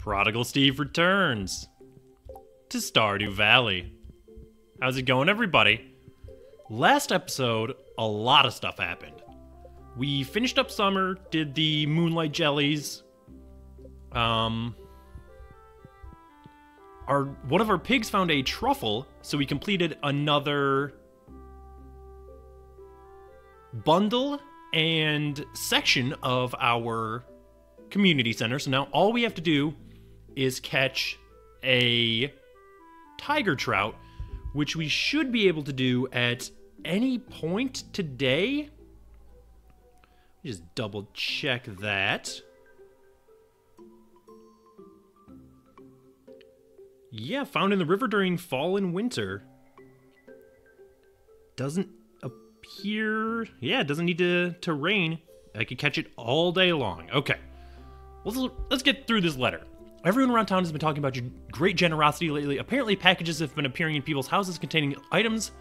Prodigal Steve returns to Stardew Valley. How's it going, everybody? Last episode, a lot of stuff happened. We finished up summer, did the moonlight jellies. Um, our one of our pigs found a truffle, so we completed another bundle and section of our community center. So now all we have to do is catch a tiger trout, which we should be able to do at any point today. Just double check that. Yeah, found in the river during fall and winter. Doesn't appear. Yeah, it doesn't need to, to rain. I could catch it all day long. Okay. Let's, let's get through this letter. Everyone around town has been talking about your great generosity lately. Apparently, packages have been appearing in people's houses containing items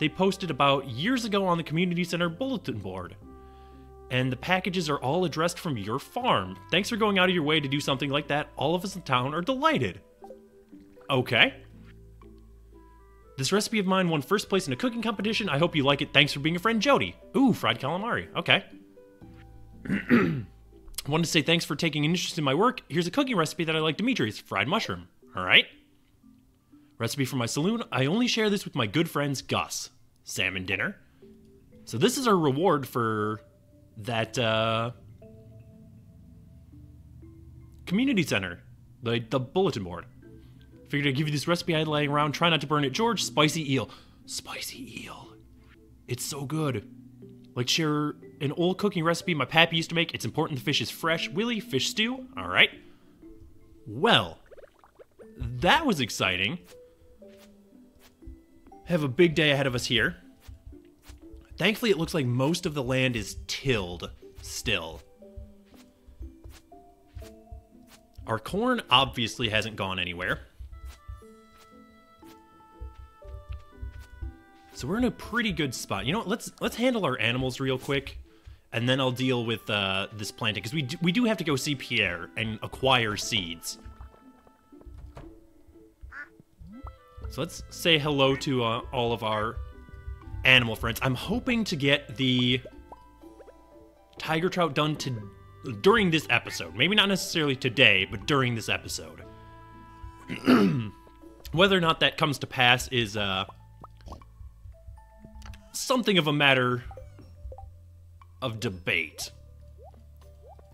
they posted about years ago on the community center bulletin board. And the packages are all addressed from your farm. Thanks for going out of your way to do something like that. All of us in town are delighted. Okay. This recipe of mine won first place in a cooking competition. I hope you like it. Thanks for being a friend, Jodi. Ooh, fried calamari. Okay. Wanted to say thanks for taking an interest in my work. Here's a cooking recipe that I like Demetrius fried mushroom. All right. Recipe for my saloon. I only share this with my good friends Gus. Salmon dinner. So this is our reward for that uh, community center, the the bulletin board. Figured I'd give you this recipe I had laying around. Try not to burn it. George, spicy eel. Spicy eel. It's so good. Like share an old cooking recipe my pappy used to make. It's important the fish is fresh. Willy, fish stew. All right. Well, that was exciting. Have a big day ahead of us here. Thankfully, it looks like most of the land is tilled still. Our corn obviously hasn't gone anywhere. So we're in a pretty good spot. You know what? Let's let's handle our animals real quick, and then I'll deal with uh, this planting because we do, we do have to go see Pierre and acquire seeds. So let's say hello to uh, all of our animal friends. I'm hoping to get the tiger trout done to during this episode. Maybe not necessarily today, but during this episode. Whether or not that comes to pass is uh something of a matter of debate.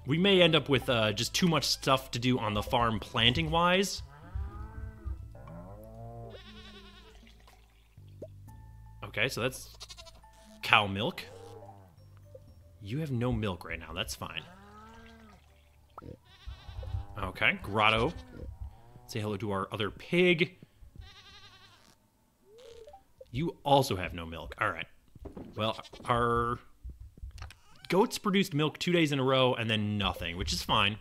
We may end up with uh, just too much stuff to do on the farm planting wise. Okay, so that's cow milk. You have no milk right now, that's fine. Okay, grotto. Say hello to our other pig. You also have no milk. All right. Well, our goats produced milk two days in a row and then nothing, which is fine.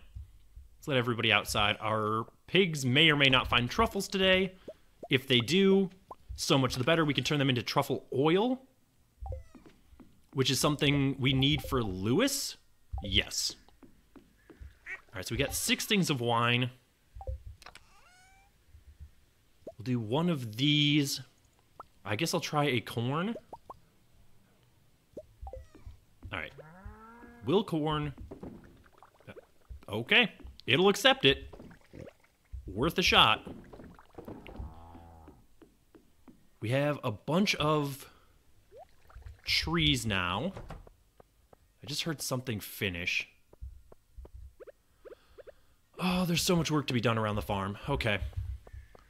Let's let everybody outside. Our pigs may or may not find truffles today. If they do, so much the better. We can turn them into truffle oil, which is something we need for Lewis. Yes. All right, so we got six things of wine. We'll do one of these. I guess I'll try a corn. Alright. Will corn... Uh, okay. It'll accept it. Worth a shot. We have a bunch of trees now. I just heard something finish. Oh, there's so much work to be done around the farm. Okay.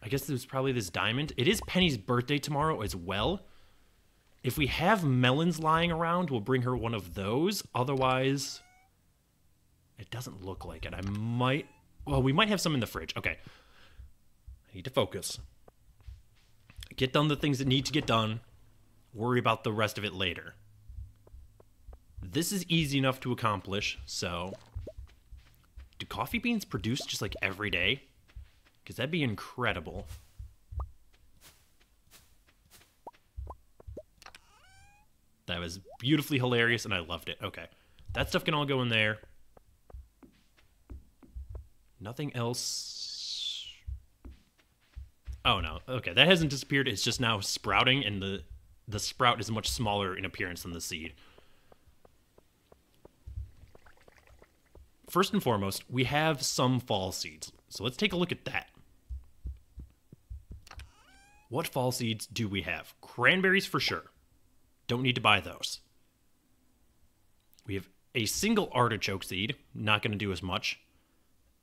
I guess it was probably this diamond. It is Penny's birthday tomorrow as well. If we have melons lying around, we'll bring her one of those. Otherwise, it doesn't look like it. I might... Well, we might have some in the fridge. Okay. I need to focus. Get done the things that need to get done. Worry about the rest of it later. This is easy enough to accomplish, so... Do coffee beans produce just like every day? Because that'd be incredible. That was beautifully hilarious, and I loved it. Okay. That stuff can all go in there. Nothing else Oh no. Okay, that hasn't disappeared. It's just now sprouting, and the the sprout is much smaller in appearance than the seed. First and foremost, we have some fall seeds. So let's take a look at that. What fall seeds do we have? Cranberries for sure. Don't need to buy those. We have a single artichoke seed, not going to do as much.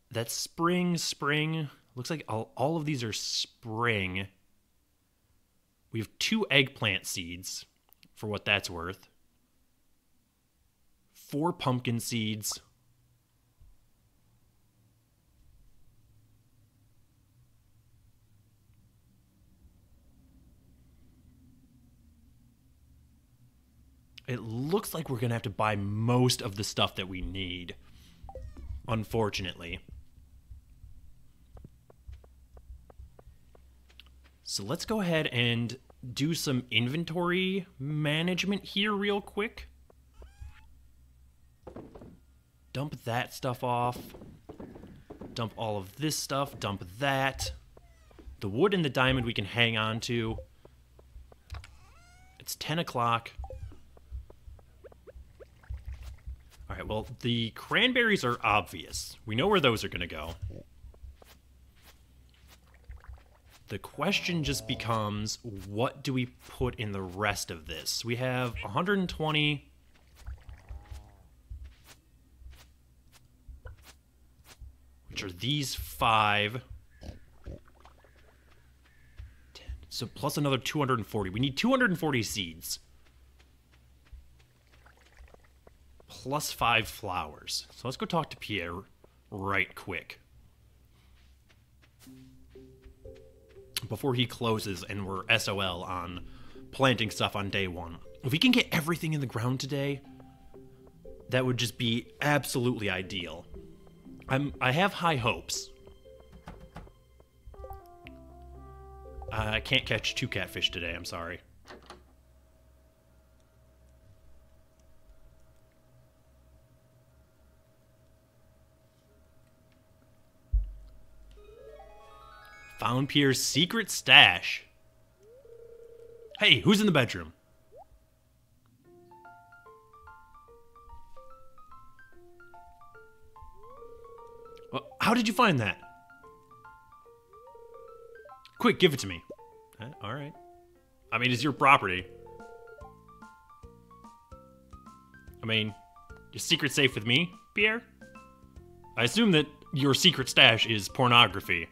That's spring, spring. Looks like all, all of these are spring. We have two eggplant seeds, for what that's worth. Four pumpkin seeds. It looks like we're going to have to buy most of the stuff that we need, unfortunately. So let's go ahead and do some inventory management here real quick. Dump that stuff off. Dump all of this stuff. Dump that. The wood and the diamond we can hang on to. It's 10 o'clock. All right, well, the cranberries are obvious. We know where those are going to go. The question just becomes, what do we put in the rest of this? We have 120... Which are these five. So plus another 240. We need 240 seeds. Plus five flowers. So let's go talk to Pierre right quick. Before he closes and we're SOL on planting stuff on day one. If we can get everything in the ground today, that would just be absolutely ideal. I'm I have high hopes. I can't catch two catfish today, I'm sorry. Found Pierre's secret stash. Hey, who's in the bedroom? how did you find that? Quick, give it to me. Uh, all right. I mean, it's your property. I mean, your secret safe with me, Pierre? I assume that your secret stash is pornography.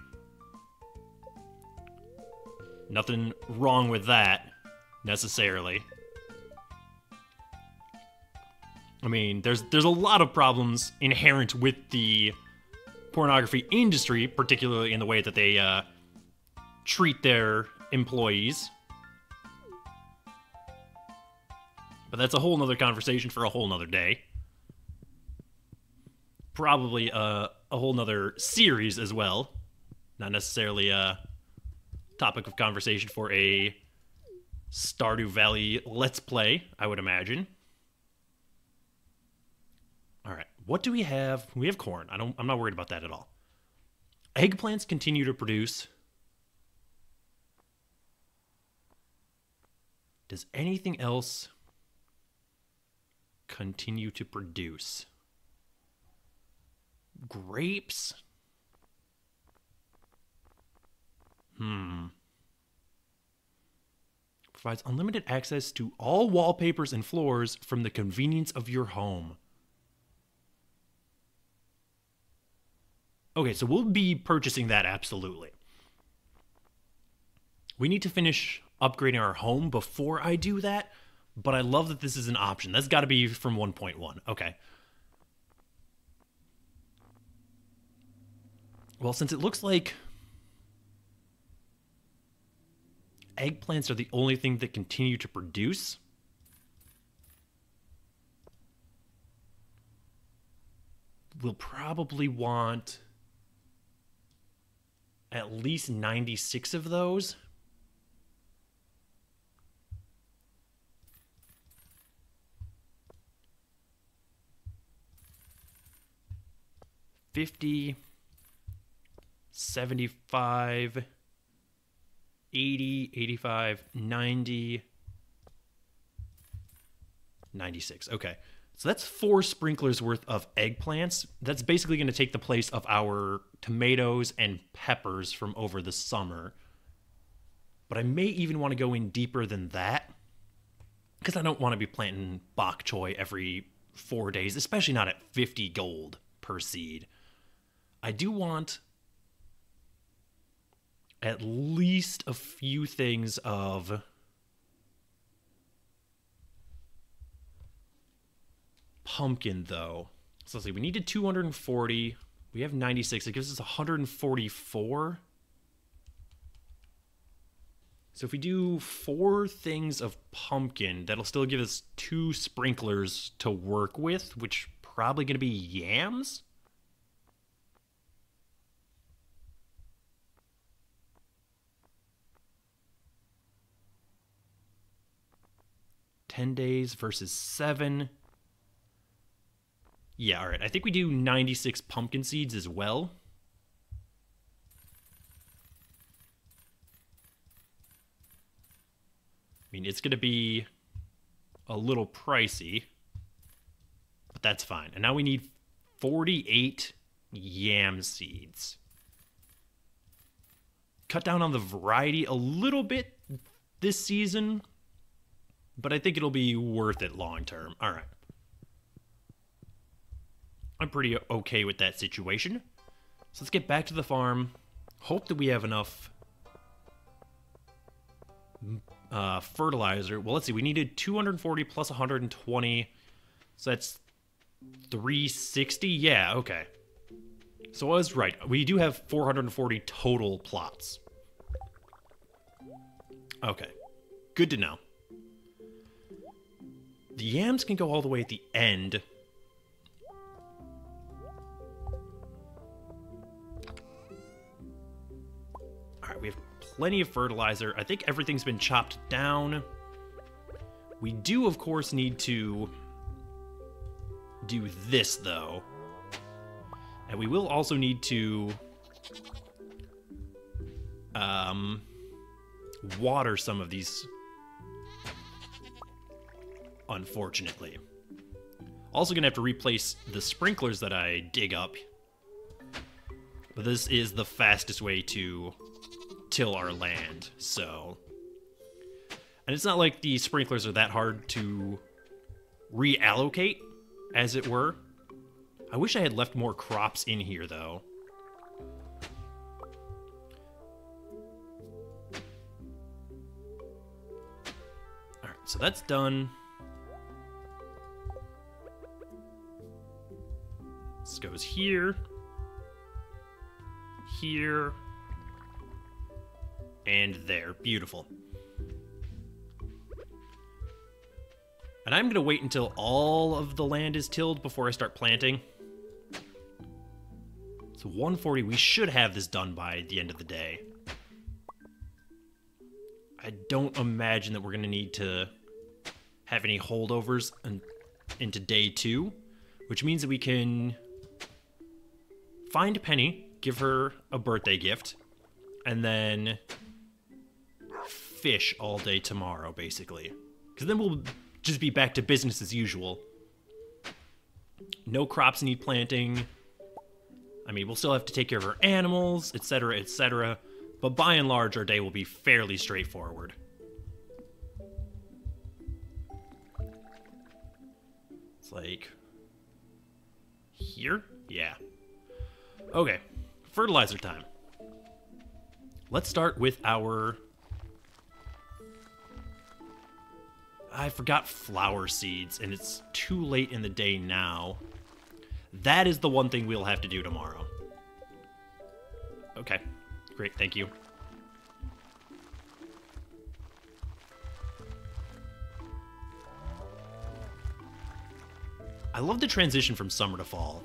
Nothing wrong with that, necessarily. I mean, there's there's a lot of problems inherent with the pornography industry, particularly in the way that they uh, treat their employees. But that's a whole nother conversation for a whole nother day. Probably uh, a whole nother series as well. Not necessarily uh, topic of conversation for a Stardew Valley Let's Play, I would imagine. All right, what do we have? We have corn. I don't. I'm not worried about that at all. Eggplants continue to produce. Does anything else continue to produce? Grapes? Hmm. Provides unlimited access to all wallpapers and floors from the convenience of your home. Okay, so we'll be purchasing that absolutely. We need to finish upgrading our home before I do that, but I love that this is an option. That's got to be from 1.1. Okay. Well, since it looks like eggplants are the only thing that continue to produce. We'll probably want at least 96 of those. Fifty, seventy-five. 80, 85, 90, 96. Okay. So that's four sprinklers worth of eggplants. That's basically going to take the place of our tomatoes and peppers from over the summer. But I may even want to go in deeper than that because I don't want to be planting bok choy every four days, especially not at 50 gold per seed. I do want at least a few things of pumpkin though. So let's see, we needed 240. We have 96. It gives us 144. So if we do four things of pumpkin, that'll still give us two sprinklers to work with, which probably going to be yams. Ten days versus seven. Yeah, all right. I think we do 96 pumpkin seeds as well. I mean, it's going to be a little pricey, but that's fine. And now we need 48 yam seeds. Cut down on the variety a little bit this season, but I think it'll be worth it long term. All right. I'm pretty okay with that situation. So let's get back to the farm. Hope that we have enough uh, fertilizer. Well, let's see. We needed 240 plus 120. So that's 360. Yeah, okay. So I was right. We do have 440 total plots. Okay. Good to know. The yams can go all the way at the end Alright, we have plenty of fertilizer. I think everything's been chopped down. We do, of course, need to do this, though. And we will also need to um, water some of these, unfortunately. Also gonna have to replace the sprinklers that I dig up. But this is the fastest way to till our land, so. And it's not like the sprinklers are that hard to reallocate, as it were. I wish I had left more crops in here, though. Alright, so that's done. This goes here. Here and there. Beautiful. And I'm going to wait until all of the land is tilled before I start planting. So 140, we should have this done by the end of the day. I don't imagine that we're going to need to have any holdovers in, into day two, which means that we can find Penny, give her a birthday gift, and then fish all day tomorrow, basically. Because then we'll just be back to business as usual. No crops need planting. I mean, we'll still have to take care of our animals, etc., etc. But by and large, our day will be fairly straightforward. It's like... Here? Yeah. Okay. Fertilizer time. Let's start with our I forgot flower seeds, and it's too late in the day now. That is the one thing we'll have to do tomorrow. Okay, great, thank you. I love the transition from summer to fall.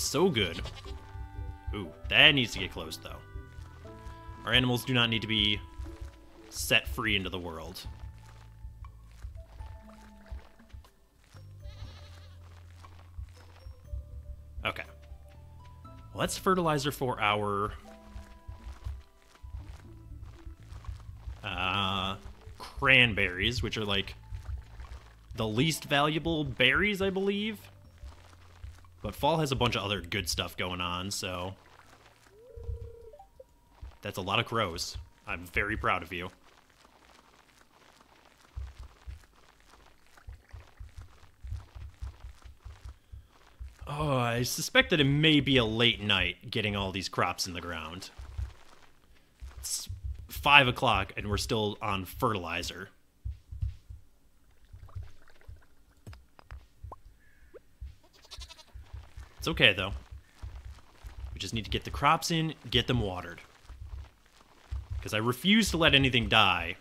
So good. Ooh, that needs to get closed, though. Our animals do not need to be set free into the world. Okay. Well, that's fertilizer for our... Uh, cranberries, which are, like, the least valuable berries, I believe. But fall has a bunch of other good stuff going on, so that's a lot of crows. I'm very proud of you. Oh, I suspect that it may be a late night getting all these crops in the ground. It's five o'clock and we're still on fertilizer. It's okay though. We just need to get the crops in, get them watered. Because I refuse to let anything die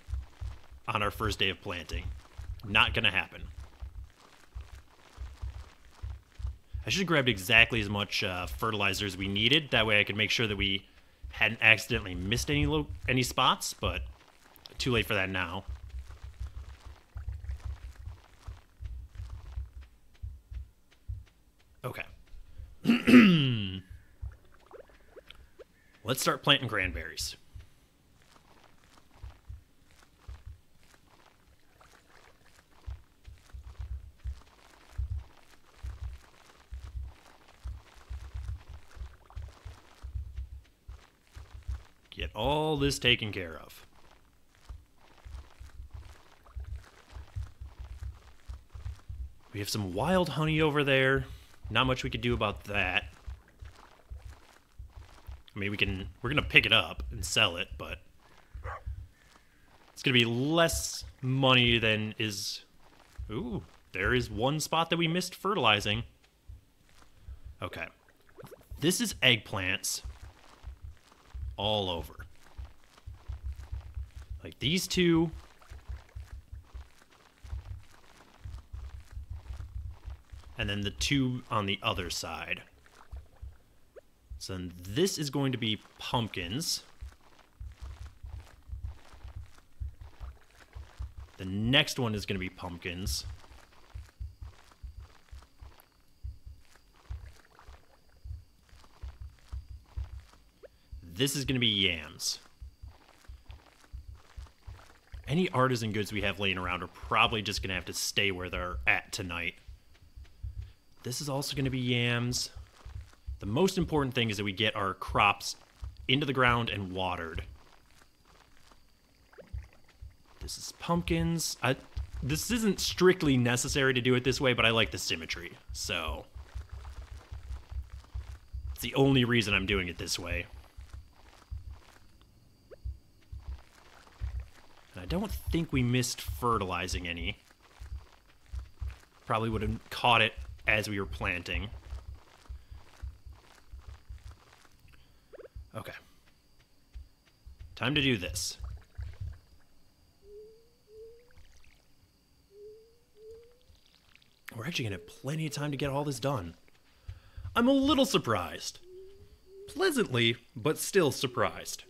on our first day of planting. Not gonna happen. I should have grabbed exactly as much uh, fertilizer as we needed. That way I could make sure that we hadn't accidentally missed any any spots, but too late for that now. Okay. Let's start planting cranberries. Get all this taken care of. We have some wild honey over there. Not much we could do about that. I mean, we can... We're going to pick it up and sell it, but... It's going to be less money than is... Ooh, there is one spot that we missed fertilizing. Okay. This is eggplants all over. Like these two. And then the two on the other side. So then this is going to be pumpkins. The next one is going to be pumpkins. This is going to be yams. Any artisan goods we have laying around are probably just going to have to stay where they're at tonight. This is also going to be yams. The most important thing is that we get our crops into the ground and watered. This is pumpkins. I, this isn't strictly necessary to do it this way, but I like the symmetry, so... It's the only reason I'm doing it this way. I don't think we missed fertilizing any. Probably would have caught it as we were planting. Okay. Time to do this. We're actually going to have plenty of time to get all this done. I'm a little surprised. Pleasantly, but still surprised.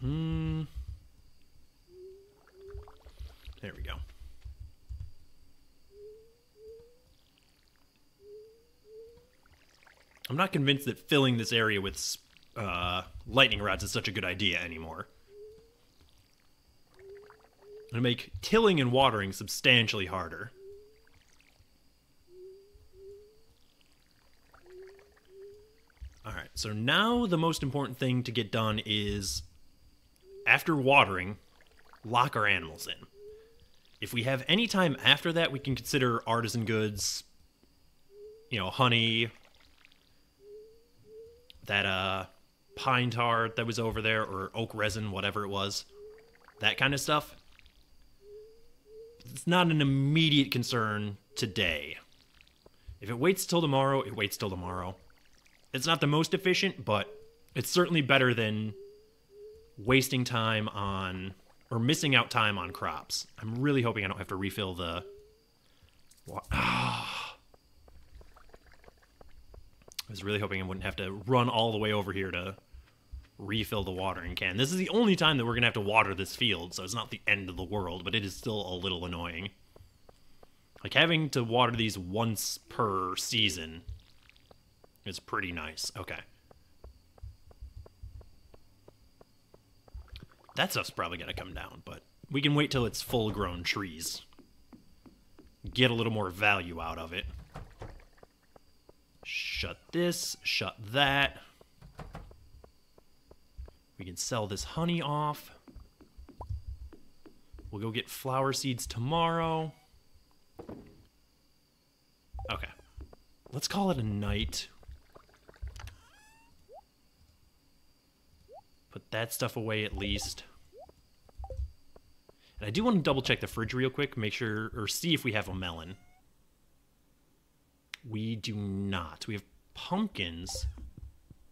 Hmm. There we go. I'm not convinced that filling this area with uh, lightning rods is such a good idea anymore. It'll make tilling and watering substantially harder. Alright, so now the most important thing to get done is after watering, lock our animals in. If we have any time after that, we can consider artisan goods, you know, honey, that uh pine tar that was over there or oak resin, whatever it was. That kind of stuff. It's not an immediate concern today. If it waits till tomorrow, it waits till tomorrow. It's not the most efficient, but it's certainly better than wasting time on or missing out time on crops. I'm really hoping I don't have to refill the. Ah. I was really hoping I wouldn't have to run all the way over here to refill the watering can. This is the only time that we're going to have to water this field, so it's not the end of the world, but it is still a little annoying. Like, having to water these once per season is pretty nice. Okay. That stuff's probably gonna come down, but we can wait till it's full grown trees. Get a little more value out of it. Shut this, shut that. We can sell this honey off. We'll go get flower seeds tomorrow. Okay. Let's call it a night. Put that stuff away at least. And I do want to double check the fridge real quick, make sure, or see if we have a melon. We do not. We have pumpkins.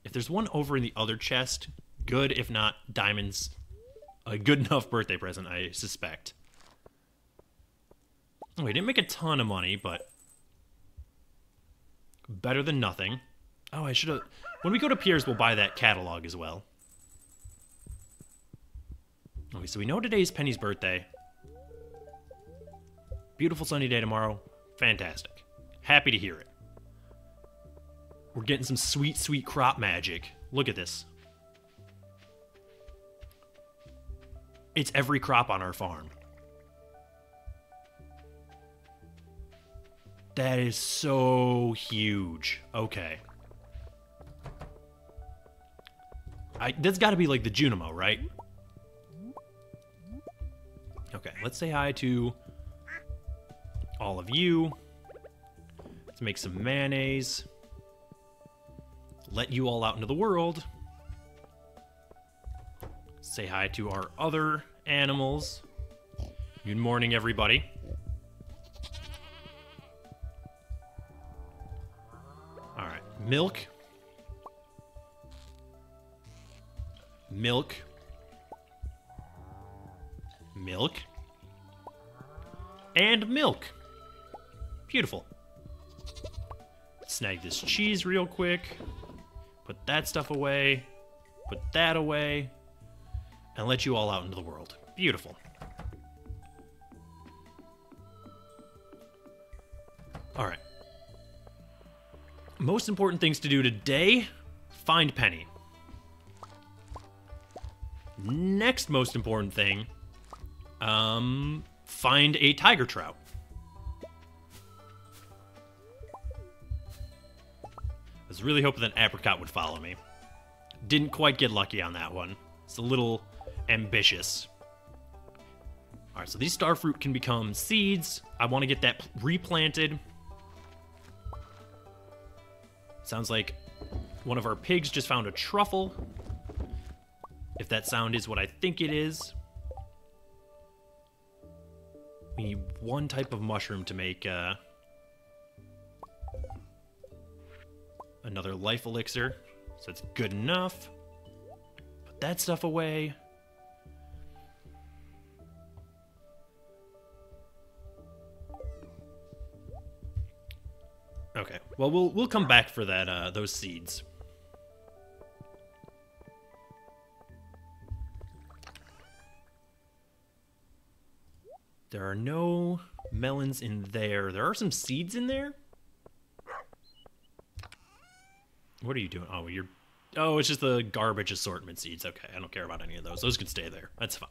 If there's one over in the other chest, good. If not, diamonds. A good enough birthday present, I suspect. We didn't make a ton of money, but better than nothing. Oh, I should have... When we go to Pierre's, we'll buy that catalog as well. Okay, so we know today's Penny's birthday. Beautiful sunny day tomorrow. Fantastic. Happy to hear it. We're getting some sweet, sweet crop magic. Look at this. It's every crop on our farm. That is so huge. Okay. I, that's got to be like the Junimo, right? Okay, let's say hi to all of you. Let's make some mayonnaise. Let you all out into the world. Say hi to our other animals. Good morning, everybody. All right, milk. Milk. Milk. And milk. Beautiful. Snag this cheese real quick. Put that stuff away. Put that away. And let you all out into the world. Beautiful. Alright. Most important things to do today find Penny. Next most important thing um, find a tiger trout. I was really hoping that apricot would follow me. Didn't quite get lucky on that one. It's a little ambitious. Alright, so these starfruit can become seeds. I want to get that replanted. Sounds like one of our pigs just found a truffle. If that sound is what I think it is. We need one type of mushroom to make uh, another life elixir. So it's good enough. Put that stuff away. Okay. Well, we'll we'll come back for that uh, those seeds. There are no melons in there. There are some seeds in there. What are you doing? Oh, you're. Oh, it's just the garbage assortment seeds. Okay, I don't care about any of those. Those can stay there. That's fine.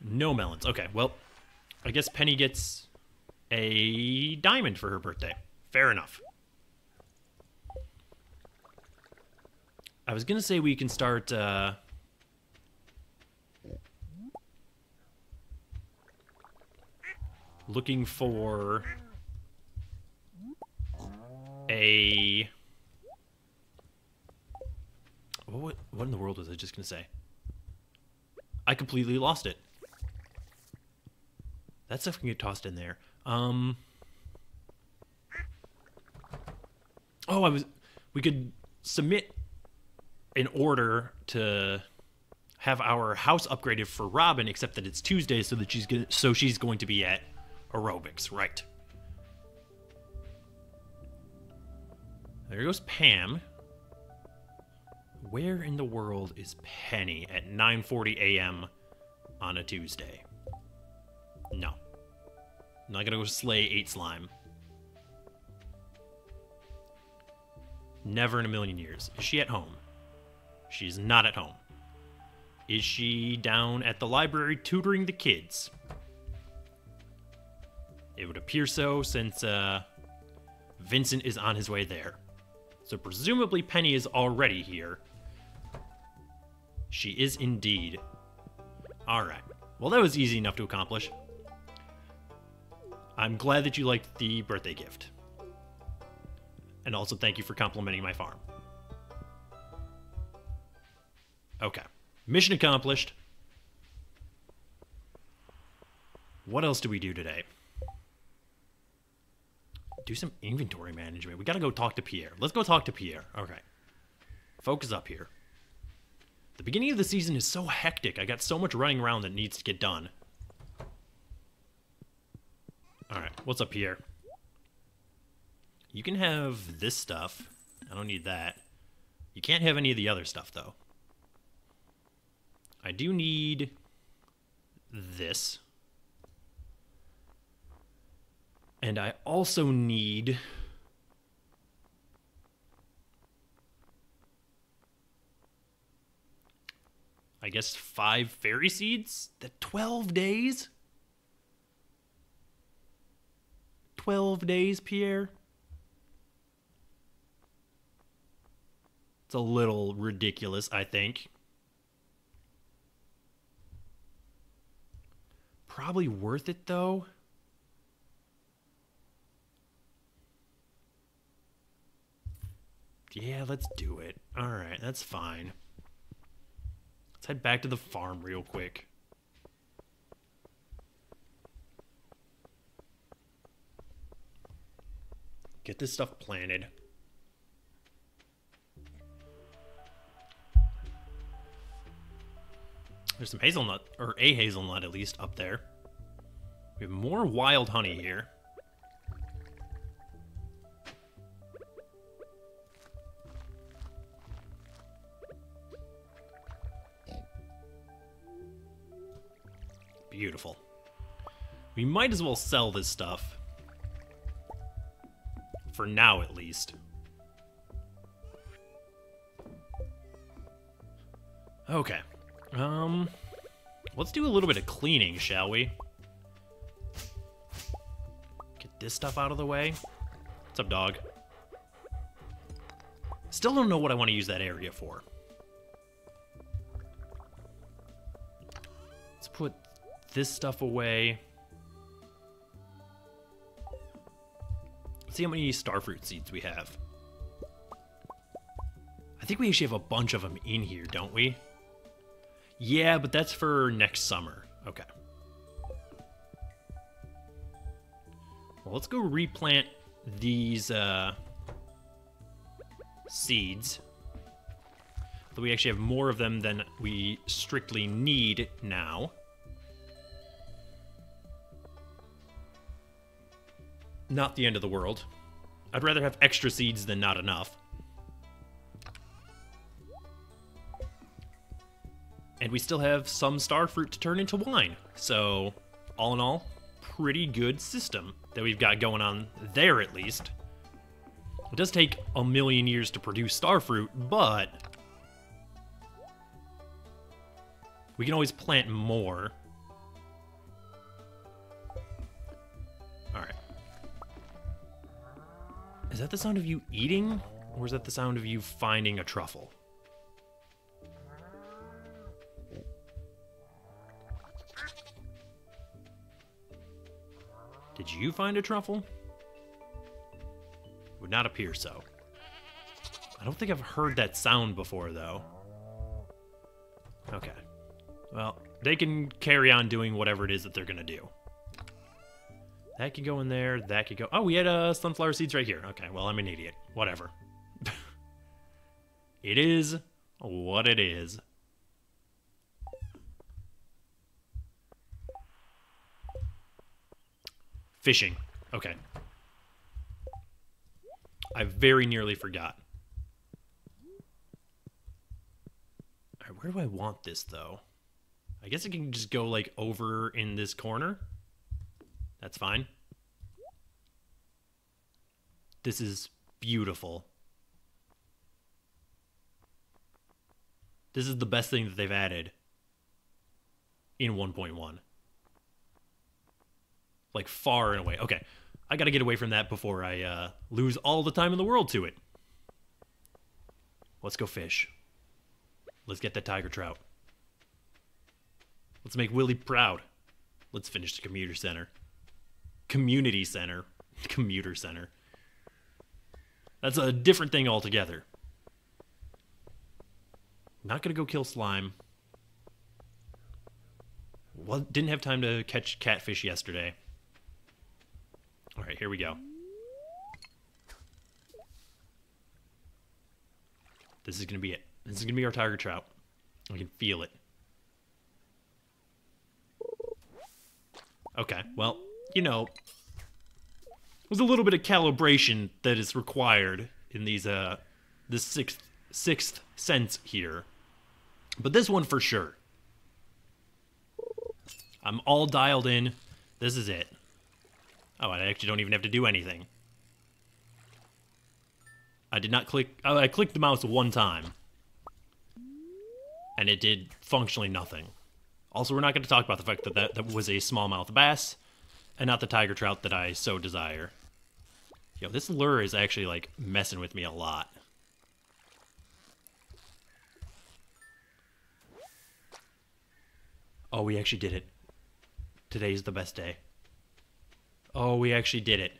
No melons. Okay, well, I guess Penny gets a diamond for her birthday. Fair enough. I was gonna say we can start uh, looking for a what what in the world was I just gonna say? I completely lost it. That stuff can get tossed in there. Um. Oh, I was. We could submit an order to have our house upgraded for Robin, except that it's Tuesday, so that she's gonna, so she's going to be at aerobics, right? There goes Pam. Where in the world is Penny at 9:40 a.m. on a Tuesday? No. I'm not gonna go slay eight slime. Never in a million years. Is she at home? She's not at home. Is she down at the library tutoring the kids? It would appear so since uh, Vincent is on his way there. So presumably Penny is already here. She is indeed. Alright. Well, that was easy enough to accomplish. I'm glad that you liked the birthday gift. And also thank you for complimenting my farm. Okay. Mission accomplished. What else do we do today? Do some inventory management. We gotta go talk to Pierre. Let's go talk to Pierre. Okay. Focus up here. The beginning of the season is so hectic. I got so much running around that needs to get done. Alright, what's up here? You can have this stuff. I don't need that. You can't have any of the other stuff, though. I do need this. And I also need I guess five fairy seeds? The 12 days? 12 days, Pierre? It's a little ridiculous, I think. Probably worth it, though. Yeah, let's do it. Alright, that's fine. Let's head back to the farm real quick. Get this stuff planted. There's some hazelnut, or a hazelnut at least, up there. We have more wild honey here. Might as well sell this stuff. For now, at least. Okay. Um, let's do a little bit of cleaning, shall we? Get this stuff out of the way. What's up, dog? Still don't know what I want to use that area for. Let's put this stuff away. See how many starfruit seeds we have. I think we actually have a bunch of them in here, don't we? Yeah, but that's for next summer. Okay. Well, let's go replant these uh, seeds. Though we actually have more of them than we strictly need now. Not the end of the world. I'd rather have extra seeds than not enough. And we still have some star fruit to turn into wine. So, all in all, pretty good system that we've got going on there at least. It does take a million years to produce star fruit, but we can always plant more. Is that the sound of you eating? Or is that the sound of you finding a truffle? Did you find a truffle? Would not appear so. I don't think I've heard that sound before, though. Okay. Well, they can carry on doing whatever it is that they're going to do. That could go in there. That could go... Oh, we had uh, sunflower seeds right here. Okay, well, I'm an idiot. Whatever. it is what it is. Fishing. Okay. I very nearly forgot. Alright, where do I want this, though? I guess I can just go, like, over in this corner. That's fine. This is beautiful. This is the best thing that they've added in 1.1. Like far and away. Okay. I got to get away from that before I uh, lose all the time in the world to it. Let's go fish. Let's get that tiger trout. Let's make Willy proud. Let's finish the commuter center. Community center. Commuter center. That's a different thing altogether. Not gonna go kill slime. Well, didn't have time to catch catfish yesterday. All right, here we go. This is gonna be it. This is gonna be our tiger trout. I can feel it. Okay, well, you know, there's a little bit of calibration that is required in these uh this sixth sixth sense here. But this one for sure. I'm all dialed in. This is it. Oh, I actually don't even have to do anything. I did not click... Oh, I clicked the mouse one time. And it did functionally nothing. Also, we're not going to talk about the fact that, that that was a smallmouth bass and not the tiger trout that I so desire. Yo, this lure is actually, like, messing with me a lot. Oh, we actually did it. Today's the best day. Oh, we actually did it.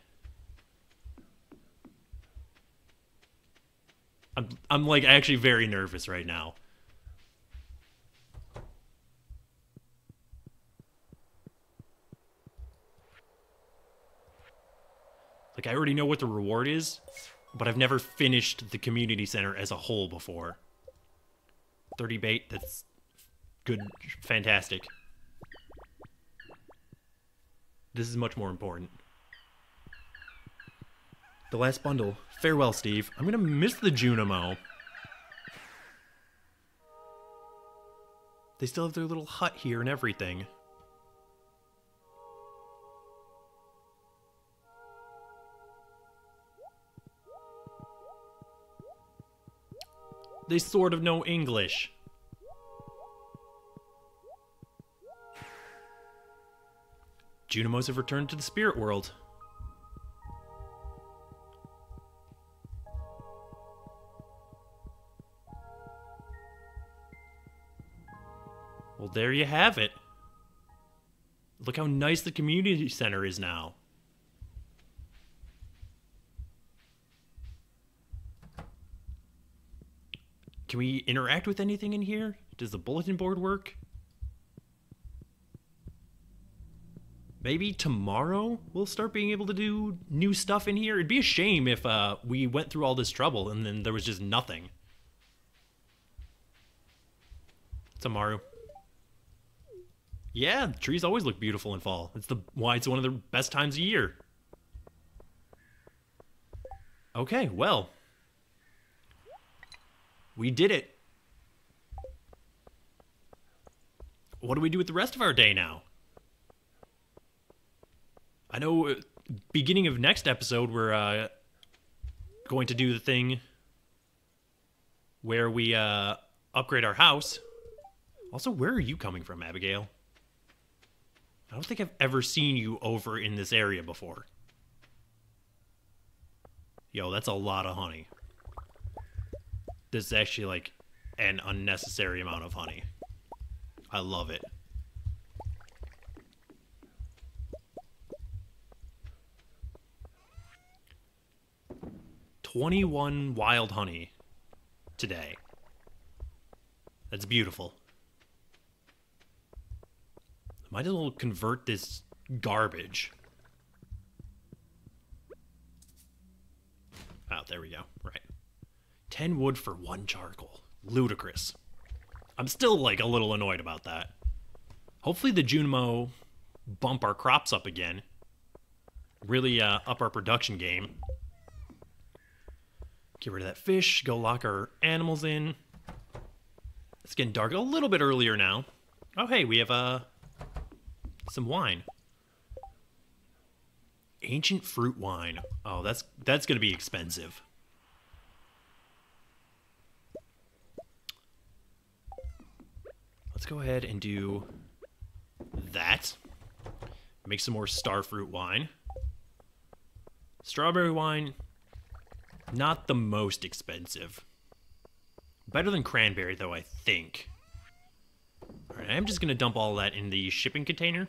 I'm I'm like actually very nervous right now. Like I already know what the reward is, but I've never finished the community center as a whole before. 30 bait, that's good, fantastic. This is much more important. The last bundle. Farewell, Steve. I'm gonna miss the Junimo. They still have their little hut here and everything. They sort of know English. Junimos have returned to the spirit world. Well, there you have it. Look how nice the community center is now. Can we interact with anything in here? Does the bulletin board work? maybe tomorrow we'll start being able to do new stuff in here. It'd be a shame if uh, we went through all this trouble and then there was just nothing. Tomorrow. Yeah, trees always look beautiful in fall. It's the why it's one of the best times of year. Okay, well. We did it. What do we do with the rest of our day now? I know uh, beginning of next episode we're uh, going to do the thing where we uh, upgrade our house. Also, where are you coming from, Abigail? I don't think I've ever seen you over in this area before. Yo, that's a lot of honey. This is actually like an unnecessary amount of honey. I love it. 21 wild honey today. That's beautiful. Might as well convert this garbage. Oh, there we go. Right. 10 wood for one charcoal. Ludicrous. I'm still, like, a little annoyed about that. Hopefully the Junimo bump our crops up again. Really uh, up our production game. Get rid of that fish. Go lock our animals in. It's getting dark a little bit earlier now. Oh, hey, we have uh, some wine. Ancient fruit wine. Oh, that's that's gonna be expensive. Let's go ahead and do that. Make some more starfruit wine. Strawberry wine, not the most expensive. Better than cranberry, though, I think. Alright, I'm just going to dump all that in the shipping container.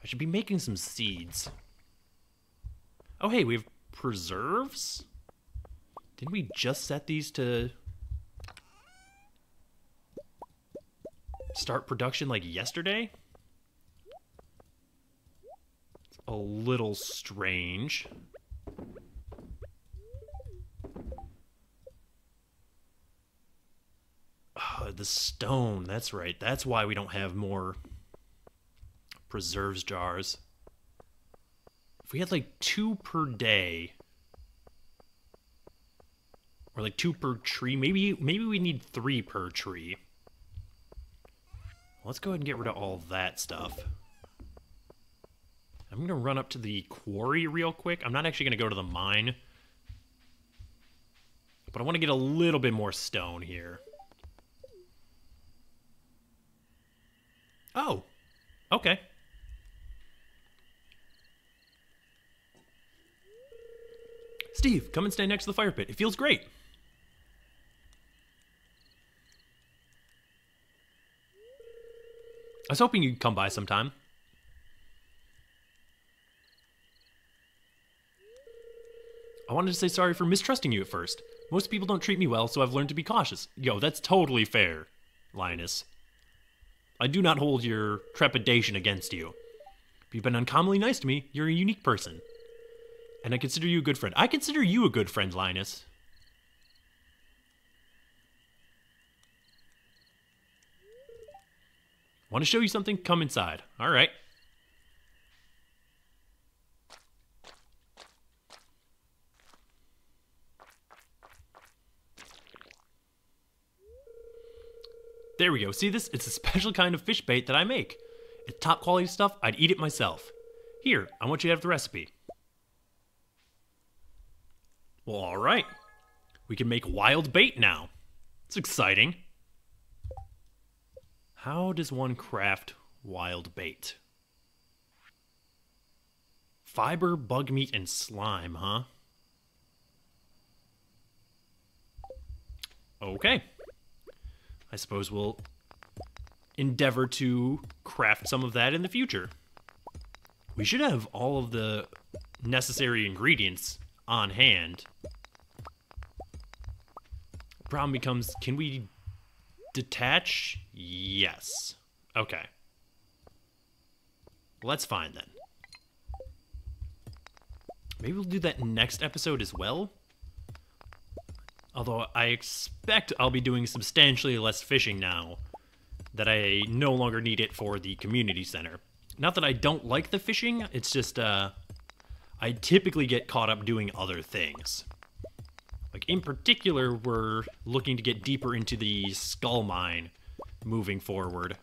I should be making some seeds. Oh, hey, we have preserves? Didn't we just set these to start production like yesterday? It's a little strange. The stone, that's right. That's why we don't have more preserves jars. If we had like two per day, or like two per tree, maybe maybe we need three per tree. Let's go ahead and get rid of all that stuff. I'm going to run up to the quarry real quick. I'm not actually going to go to the mine. But I want to get a little bit more stone here. Oh. Okay. Steve, come and stand next to the fire pit. It feels great. I was hoping you'd come by sometime. I wanted to say sorry for mistrusting you at first. Most people don't treat me well, so I've learned to be cautious. Yo, that's totally fair, Linus. I do not hold your trepidation against you. If you've been uncommonly nice to me, you're a unique person. And I consider you a good friend. I consider you a good friend, Linus. Want to show you something? Come inside. All right. There we go. See this? It's a special kind of fish bait that I make. It's top quality stuff. I'd eat it myself. Here, I want you to have the recipe. Well, all right. We can make wild bait now. It's exciting. How does one craft wild bait? Fiber, bug meat, and slime, huh? Okay. I suppose we'll endeavor to craft some of that in the future. We should have all of the necessary ingredients on hand. Problem becomes, can we detach? Yes. Okay. That's fine then. Maybe we'll do that next episode as well. Although I expect I'll be doing substantially less fishing now that I no longer need it for the community center. Not that I don't like the fishing, it's just uh I typically get caught up doing other things. Like in particular, we're looking to get deeper into the skull mine moving forward.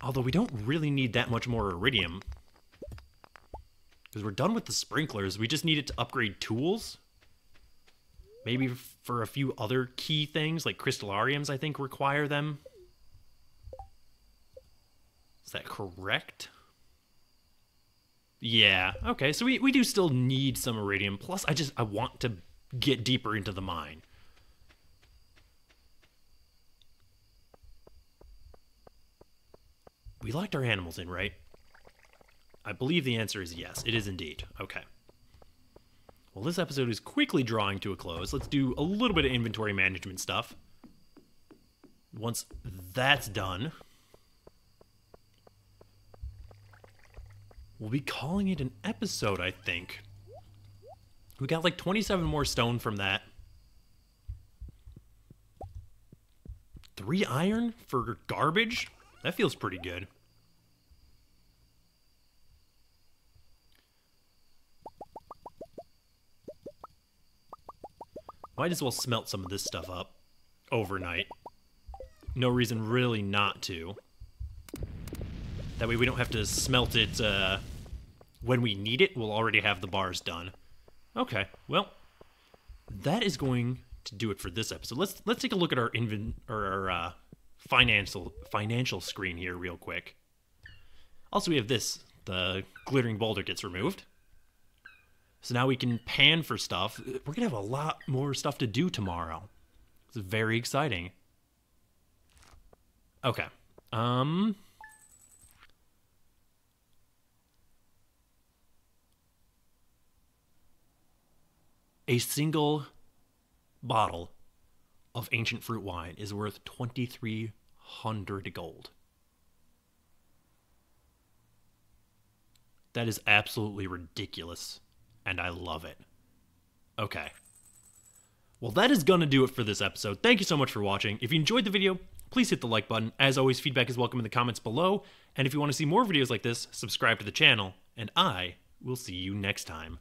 Although we don't really need that much more iridium. Because we're done with the sprinklers, we just need it to upgrade tools. Maybe for a few other key things, like crystallariums, I think require them. Is that correct? Yeah, okay, so we, we do still need some iridium. Plus, I just, I want to get deeper into the mine. We locked our animals in, right? I believe the answer is yes. It is indeed. Okay. Well, this episode is quickly drawing to a close. Let's do a little bit of inventory management stuff. Once that's done, we'll be calling it an episode, I think. We got like 27 more stone from that. Three iron for garbage? That feels pretty good. Might as well smelt some of this stuff up overnight. No reason really not to. That way we don't have to smelt it uh, when we need it. We'll already have the bars done. Okay, well, that is going to do it for this episode. Let's let's take a look at our invent or our uh, financial financial screen here real quick. Also, we have this. The glittering boulder gets removed. So now we can pan for stuff. We're gonna have a lot more stuff to do tomorrow. It's very exciting. Okay. Um. A single bottle of ancient fruit wine is worth 2300 gold. That is absolutely ridiculous, and I love it. Okay. Well, that is going to do it for this episode. Thank you so much for watching. If you enjoyed the video, please hit the like button. As always, feedback is welcome in the comments below. And if you want to see more videos like this, subscribe to the channel, and I will see you next time.